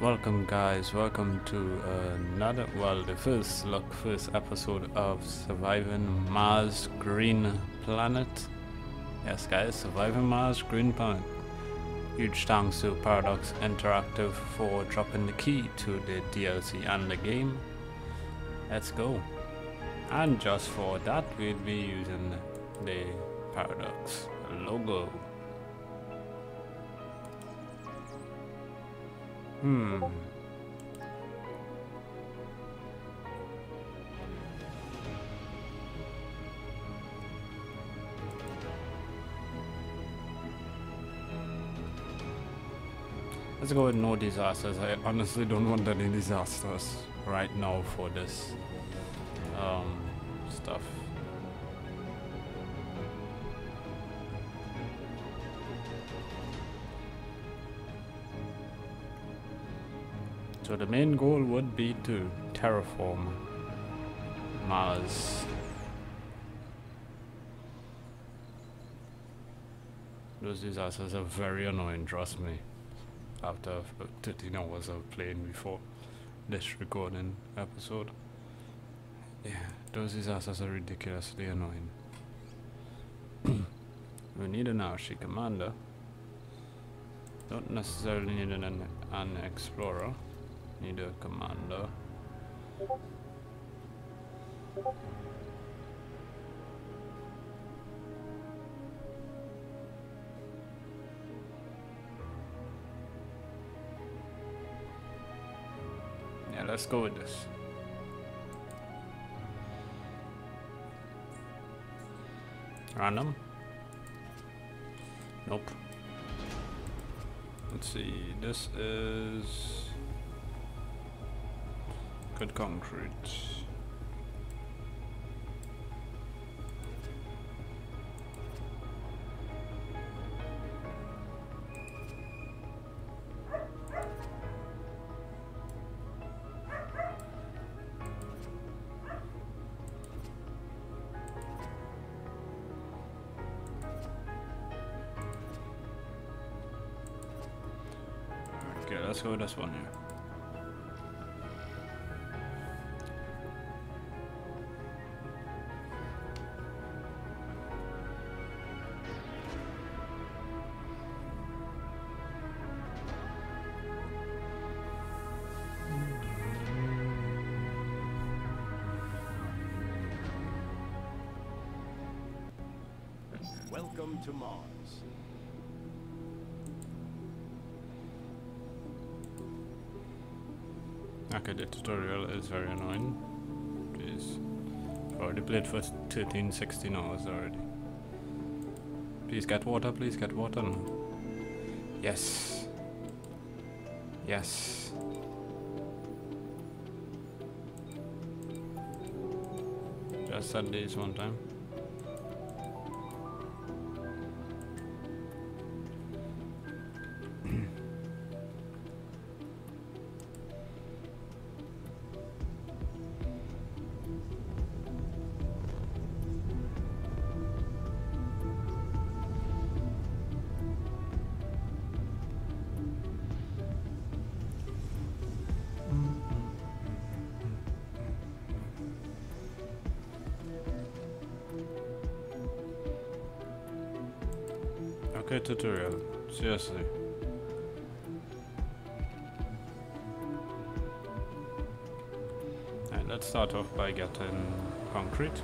Welcome guys, welcome to another, well the first look, first episode of Surviving Mars Green Planet. Yes guys, Surviving Mars Green Planet. Huge thanks to Paradox Interactive for dropping the key to the DLC and the game. Let's go. And just for that we'll be using the Paradox logo. Hmm. Let's go with no disasters. I honestly don't want any disasters right now for this um, stuff. So the main goal would be to terraform Mars. Those disasters are very annoying, trust me. After 13 hours of playing before this recording episode. Yeah, those disasters are ridiculously annoying. we need an Archie commander. Don't necessarily need an, an explorer. Need a commander. Yeah, let's go with this. Random? Nope. Let's see, this is concrete. Okay, let's go with this one here. To Mars. Okay, the tutorial is very annoying. Jeez. I've already played for 13, 16 hours already. Please get water, please get water. No. Yes. Yes. Just said this one time. Okay, tutorial. Seriously. Alright, let's start off by getting concrete.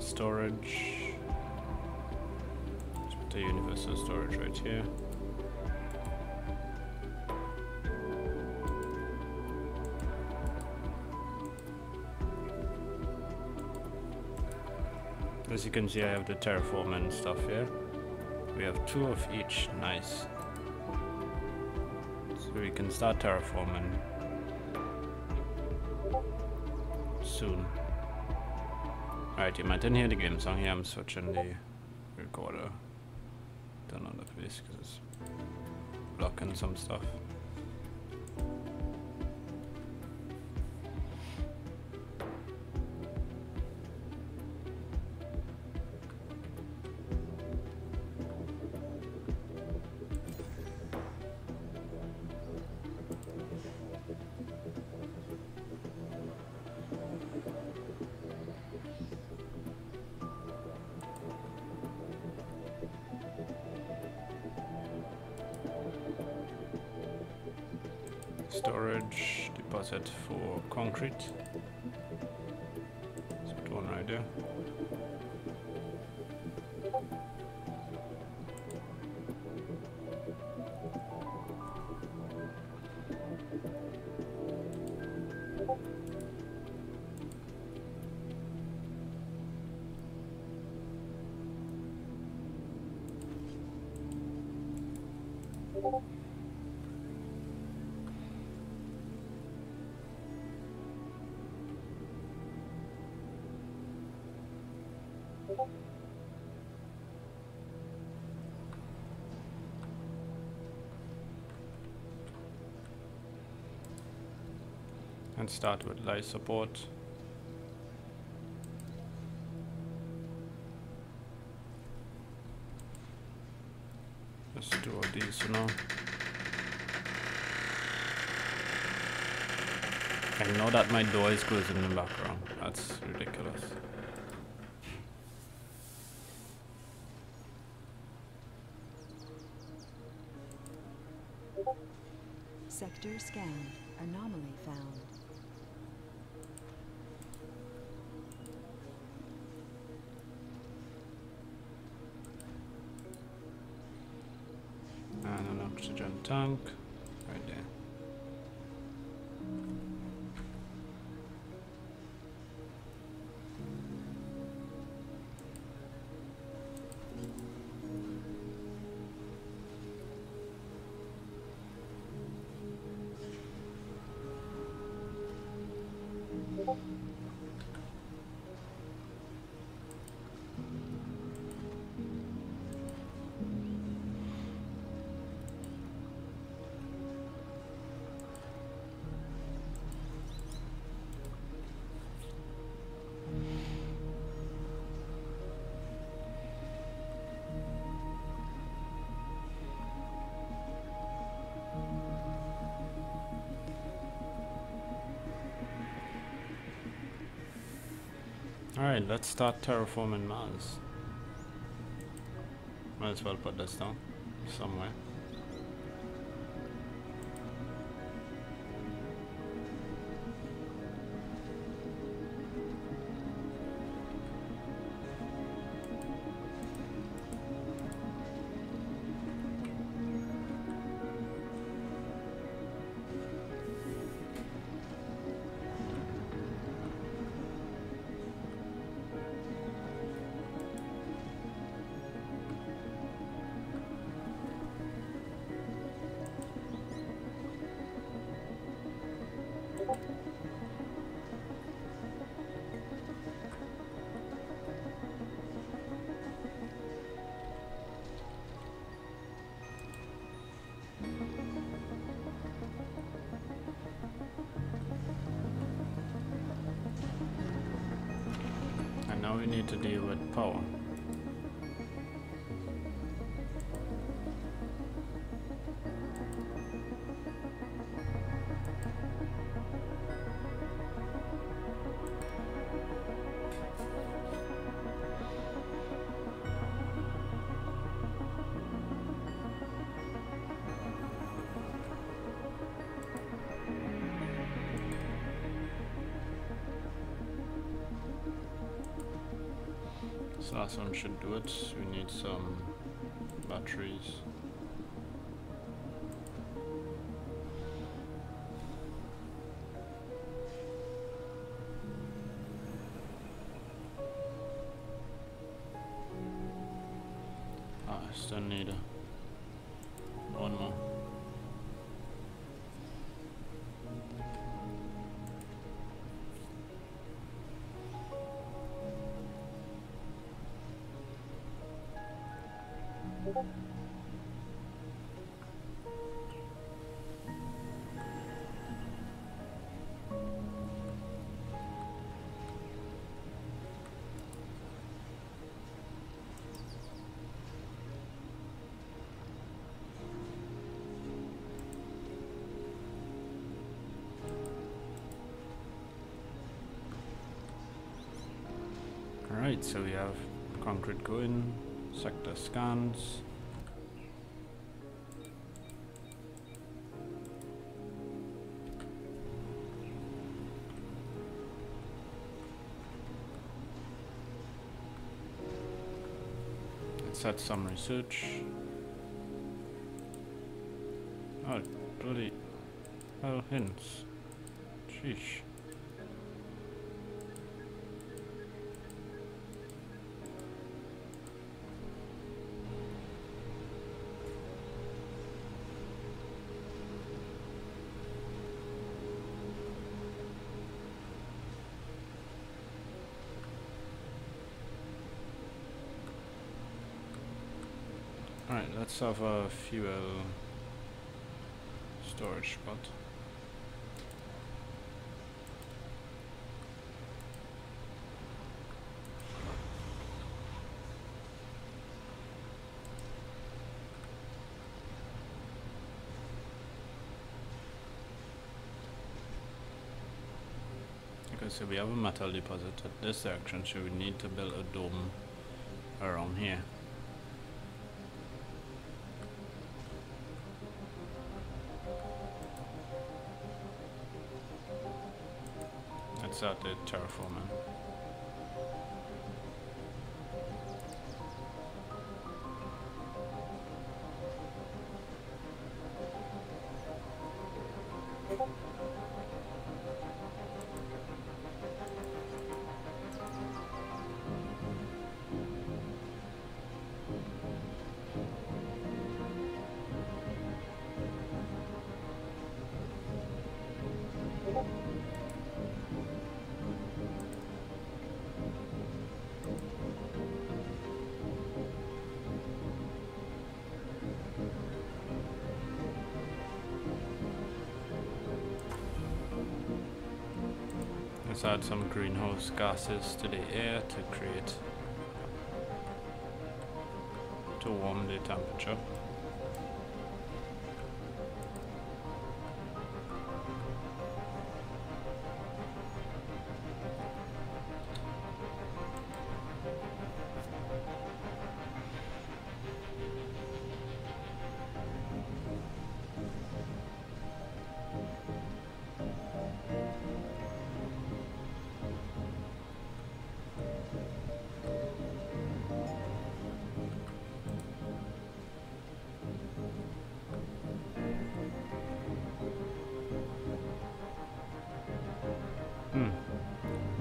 Storage. Let's put the universal storage right here. As you can see I have the terraform and stuff here. We have two of each, nice. So we can start terraforming soon. Alright, you might didn't hear the game song here, I'm switching the recorder. Don't know the place because it's blocking some stuff. For concrete. Let's put one right there. And start with life support. Let's do all these now. I know that my door is closing in the background. That's ridiculous. Sector scanned. Anomaly found. Tank Alright, let's start terraforming Mars. Might as well put this down somewhere. Now we need to deal with power. This last one should do it. We need some batteries. So we have concrete going, sector scans. Set some research. Oh, bloody hell hints. Sheesh. Let's have a fuel storage spot. Okay, so we have a metal deposit at this section, so we need to build a dome around here. Out the terraforming. Let's add some greenhouse gases to the air to create to warm the temperature.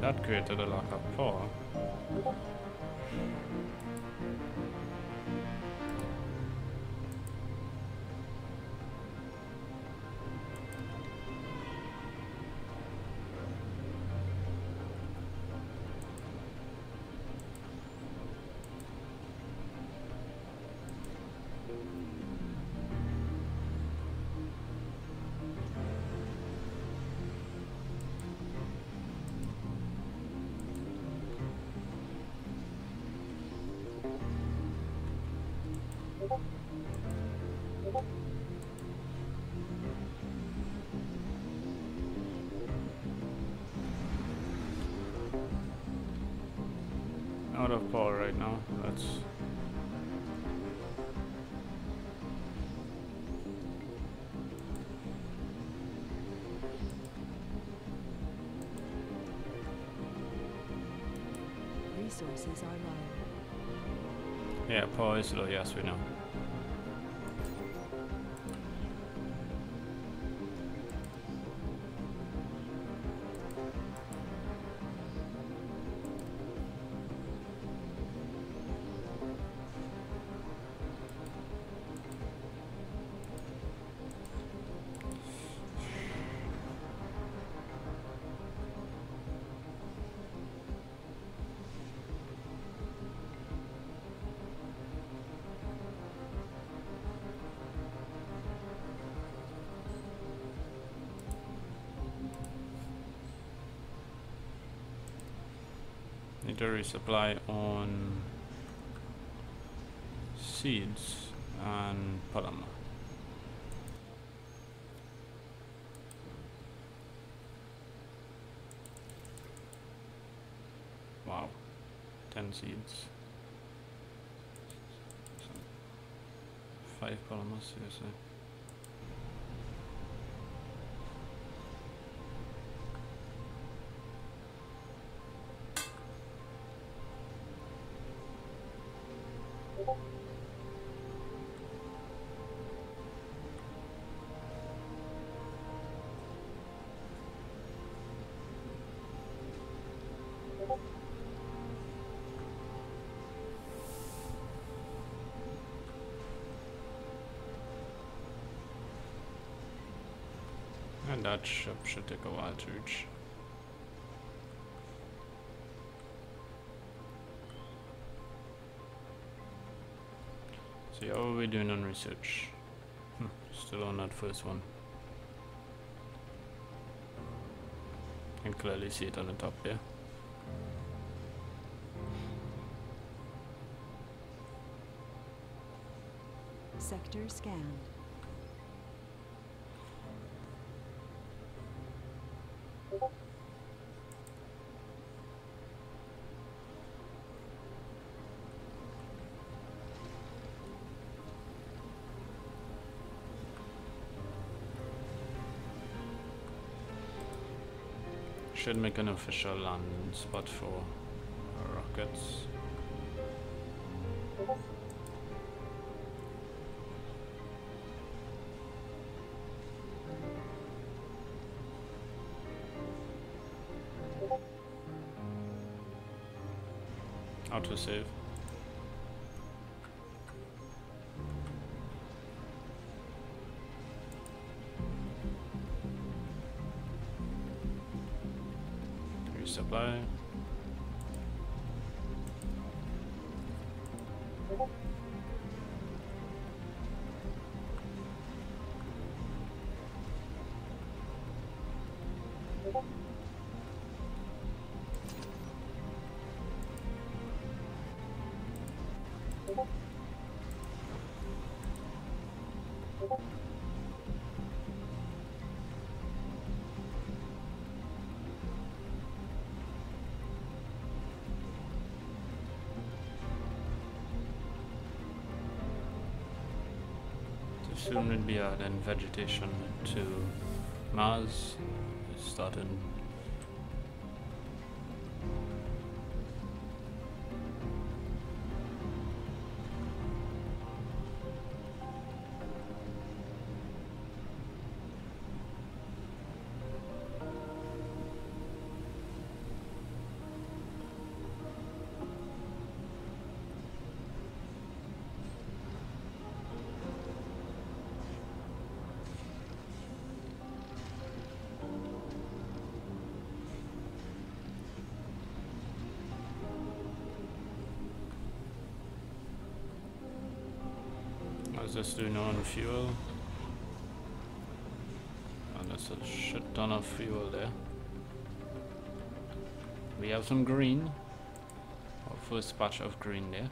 That created a lot of Out of power right now. That's Resources are low. Yeah, power is low, yes, we know. Need supply on seeds and polymer. Wow, 10 seeds. 5 polymers, seriously. And that should take a while to reach. So how are we doing on research? Hmm, Still on that first one. Can clearly see it on the top there. Sector scanned. Should make an official landing spot for rockets. Autosave. Resupply. Soon we'll be in vegetation to Mars. Starting How's this doing on fuel? And that's a shit ton of fuel there. We have some green. Our first patch of green there.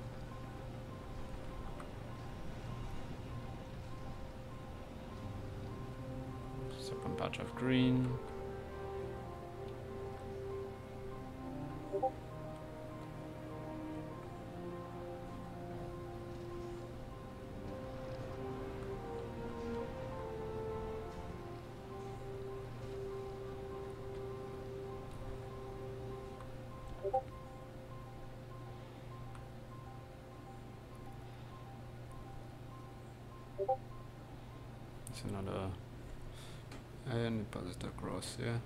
Second patch of green. Another. Uh, and pass it across, yeah.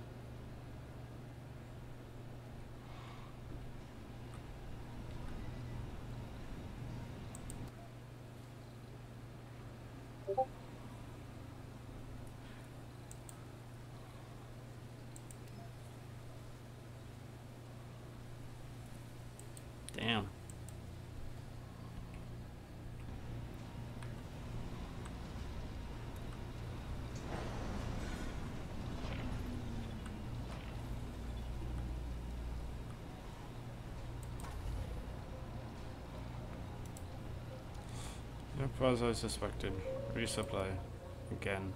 As I suspected. Resupply. Again.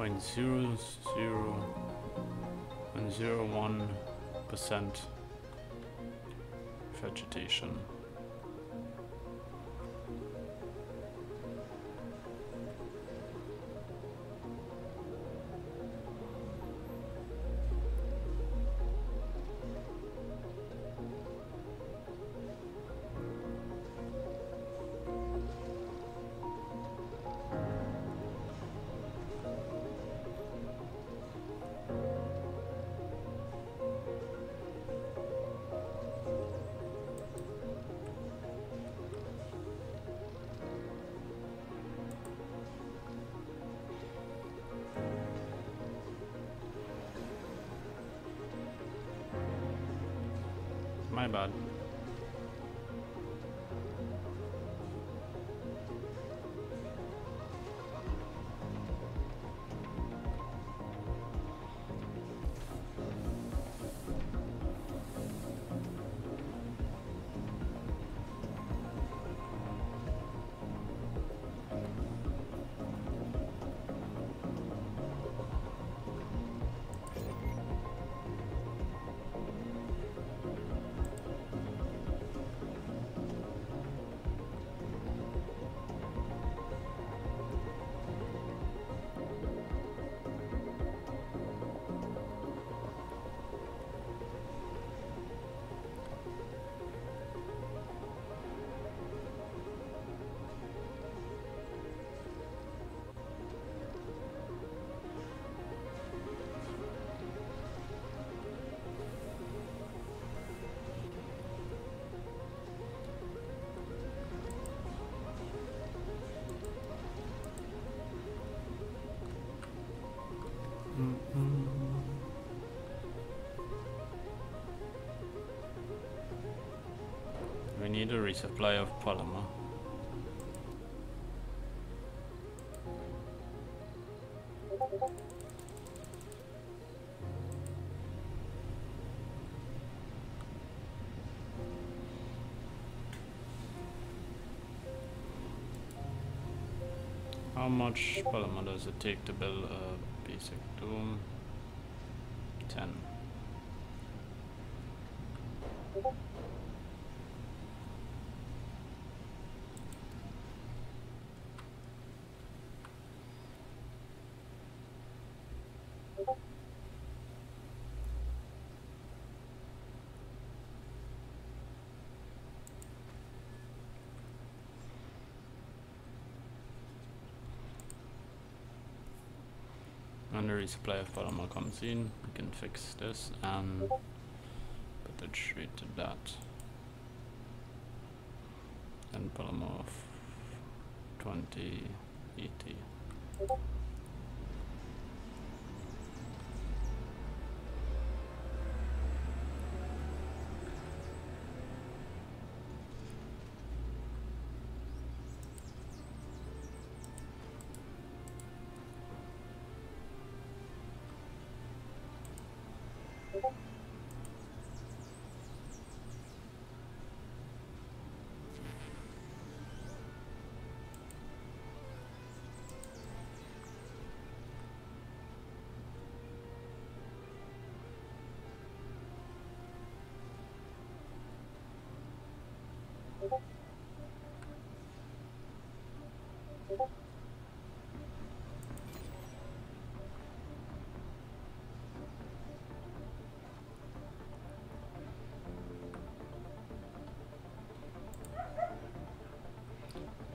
Point zero zero and zero one percent vegetation. Need a resupply of polymer. How much polymer does it take to build a basic dome? 10. The resupply of polymer comes in, we can fix this and put it straight to that. And polymer of 2080.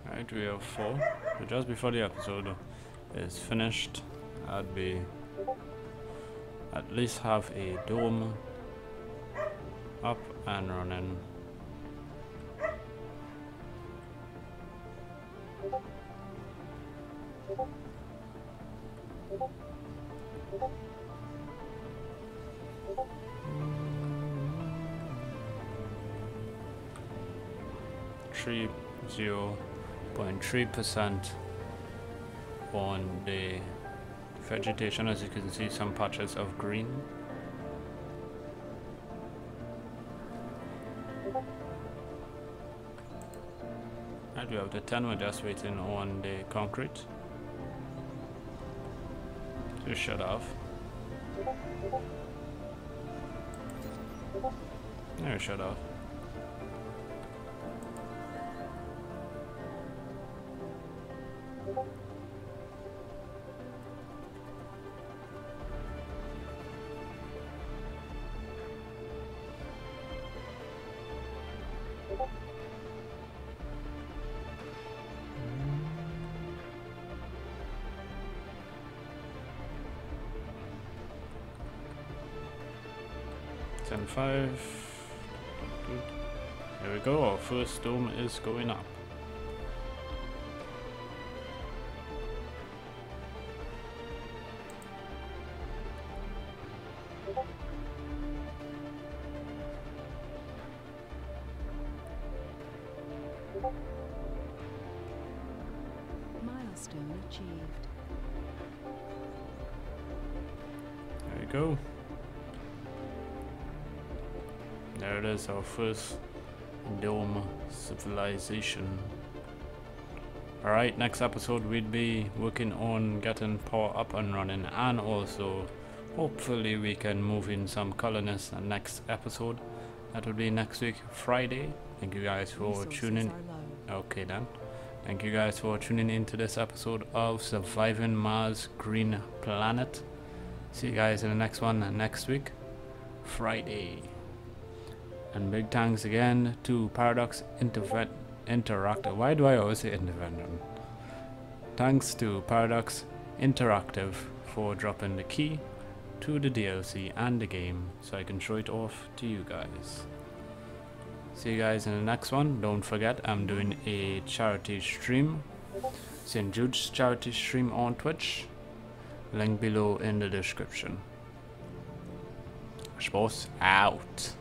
Right, we have four. So just before the episode is finished, I'd be at least have a dome up and running. Three zero point three percent on the vegetation as you can see some patches of green. And we have the 10 we're just waiting on the concrete to shut off. There shut off Ten five. There we go, our first dome is going up. First dome civilization. Alright, next episode we'd be working on getting power up and running and also hopefully we can move in some colonists and next episode. That will be next week, Friday. Thank you guys for Resources tuning. Okay then. Thank you guys for tuning in to this episode of Surviving Mars Green Planet. See you guys in the next one next week, Friday. And big thanks again to Paradox Interve- Interactive. Why do I always say independent? Thanks to Paradox Interactive for dropping the key to the DLC and the game so I can show it off to you guys. See you guys in the next one. Don't forget, I'm doing a charity stream. St. Jude's charity stream on Twitch. Link below in the description. Ashboss out.